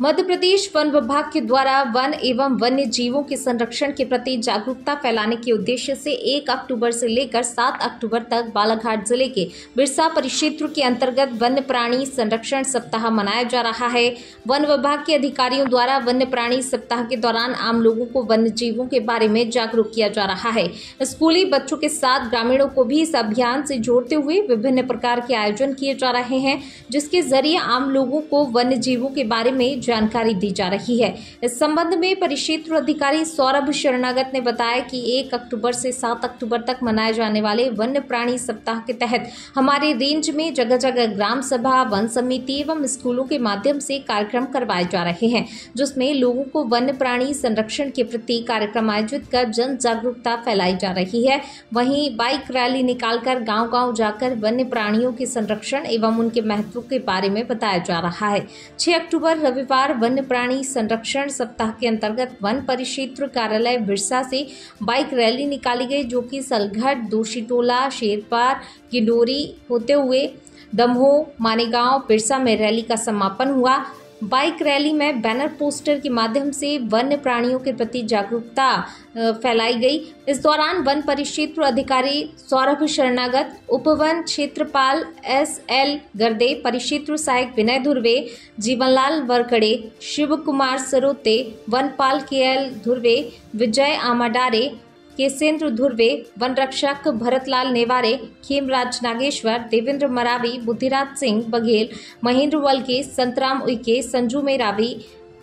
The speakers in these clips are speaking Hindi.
मध्य प्रदेश वन विभाग के द्वारा वन एवं वन्य जीवों के संरक्षण के प्रति जागरूकता फैलाने के उद्देश्य से 1 अक्टूबर से लेकर 7 अक्टूबर तक बालाघाट ज़िले के बिरसा परिक्षेत्र के अंतर्गत वन्य प्राणी संरक्षण सप्ताह मनाया जा रहा है। वन विभाग के अधिकारियों द्वारा वन्य प्राणी सप्ताह के दौरान आम लोगों को वन्य जीवों के बारे में जागरूक किया जा रहा है। स्कूली बच्चों के साथ ग्रामीणों को भी इस अभियान से जोड़ते हुए विभिन्न प्रकार के आयोजन किए जा रहे हैं, जिसके ज़रिए आम लोगों को वन्य जीवों के बारे में जानकारी दी जा रही है। इस संबंध में परिक्षेत्र अधिकारी सौरभ शरणागत ने बताया कि 1 अक्टूबर से 7 अक्टूबर तक मनाए जाने वाले वन्य प्राणी सप्ताह के तहत हमारे रेंज में जगह जगह ग्राम सभा, वन समिति एवं स्कूलों के माध्यम से कार्यक्रम करवाए जा रहे हैं, जिसमें लोगों को वन्य प्राणी संरक्षण के प्रति कार्यक्रम आयोजित कर जन जागरूकता फैलाई जा रही है। वहीं बाइक रैली निकालकर गाँव गाँव जाकर वन्य प्राणियों के संरक्षण एवं उनके महत्व के बारे में बताया जा रहा है। 6 अक्टूबर रविवार वन्य प्राणी संरक्षण सप्ताह के अंतर्गत वन परिक्षेत्र कार्यालय बिरसा से बाइक रैली निकाली गई, जो कि सलघट दोशीटोला शेरपार गिडोरी होते हुए दमहो, मानेगांव, बिरसा में रैली का समापन हुआ। बाइक रैली में बैनर पोस्टर के माध्यम से वन्य प्राणियों के प्रति जागरूकता फैलाई गई। इस दौरान वन परिक्षेत्र अधिकारी सौरभ शरणागत, उपवन क्षेत्रपाल एस एल गर्दे, परिक्षेत्र सहायक विनय धुर्वे, जीवनलाल वरकड़े शिव कुमार सरोते, वनपाल के एल धुर्वे, विजय आमाडारे केसेंद्र धुर्वे वन रक्षक भरतलाल नेवारे खेमराज नागेश्वर देवेंद्र मरावी बुद्धिराज सिंह बघेल महेंद्र वलके संतराम उइके संजू मेरावी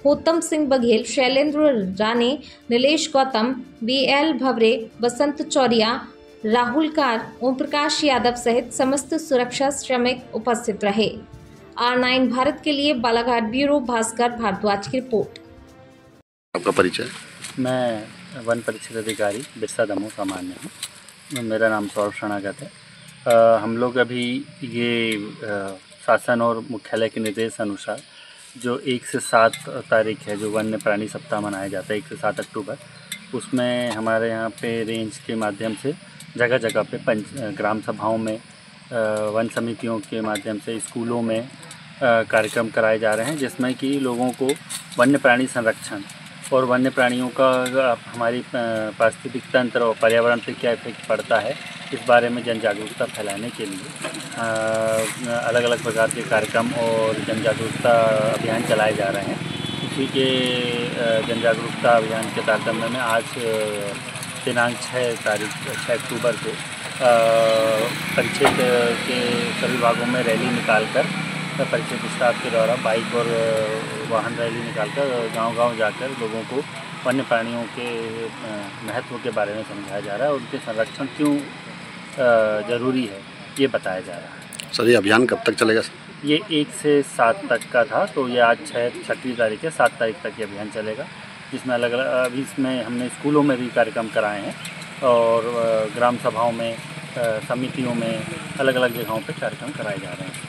होतम सिंह बघेल शैलेंद्र राणे नीलेश गौतम बी एल भवरे बसंत चौरिया राहुल कार ओम प्रकाश यादव सहित समस्त सुरक्षा श्रमिक उपस्थित रहे। आर नाइन भारत के लिए बालाघाट ब्यूरो भास्कर भारद्वाज की रिपोर्ट। आपका परिचय? मैं वन परिक्षेत्र अधिकारी बिरसा दमोह सामान्य हूँ। मेरा नाम सौरभ शरणागत है। हम लोग अभी ये शासन और मुख्यालय के निर्देश अनुसार जो एक से सात तारीख है, जो वन्य प्राणी सप्ताह मनाया जाता है, एक से सात अक्टूबर, उसमें हमारे यहाँ पे रेंज के माध्यम से जगह जगह पे पंच ग्राम सभाओं में वन समितियों के माध्यम से स्कूलों में कार्यक्रम कराए जा रहे हैं, जिसमें कि लोगों को वन्य प्राणी संरक्षण और वन्य प्राणियों का हमारी पारिस्थितिक तंत्र और पर्यावरण पे क्या इफ़ेक्ट पड़ता है, इस बारे में जन जागरूकता फैलाने के लिए अलग अलग प्रकार के कार्यक्रम और जन जागरूकता अभियान चलाए जा रहे हैं। इसी के जन जागरूकता अभियान के तारतम्य में आज दिनांक छः तारीख छः अक्टूबर को परिक्षेत्र के सभी भागों में रैली निकालकर परिक्षेत्र स्टाफ के द्वारा बाइक और वाहन रैली निकालकर गांव-गांव जाकर लोगों को वन्य प्राणियों के महत्व के बारे में समझाया जा रहा है उनके संरक्षण क्यों ज़रूरी है ये बताया जा रहा है। सर ये अभियान कब तक चलेगा सर? ये एक से सात तक का था तो ये आज छः छठी तारीख है सात तारीख तक ये अभियान चलेगा जिसमें अलग अलग अभी इसमें हमने स्कूलों में भी कार्यक्रम कराए हैं और ग्राम सभाओं में समितियों में अलग अलग जगहों पर कार्यक्रम कराए जा रहे हैं।